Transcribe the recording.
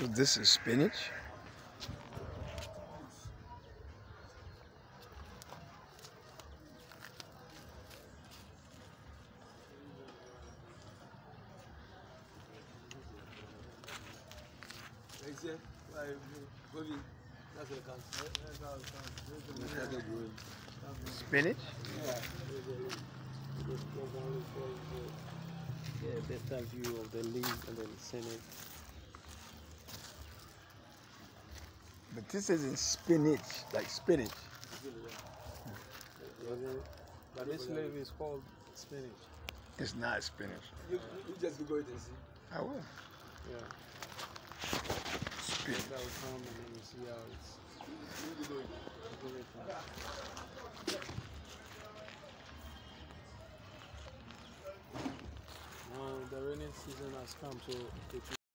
So this is spinach. Spinach? Yeah, better view of the leaves and then Senate. But this isn't spinach, like spinach. But this leaf is called spinach. It's not spinach. You, you just it and see. I will. Yeah. Spinach. That will come and then you see how it's. Now ah, the rainy season has come, so it